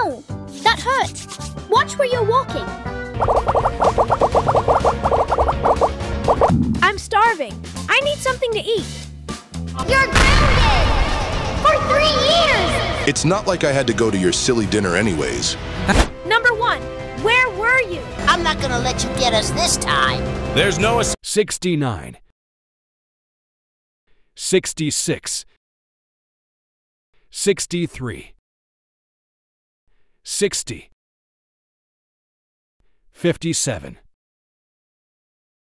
Ow! That hurt. Watch where you're walking. I'm starving. I need something to eat. You're grounded! For three years! It's not like I had to go to your silly dinner anyways. Number one, where were you? I'm not gonna let you get us this time. There's no 69 66 63 60 57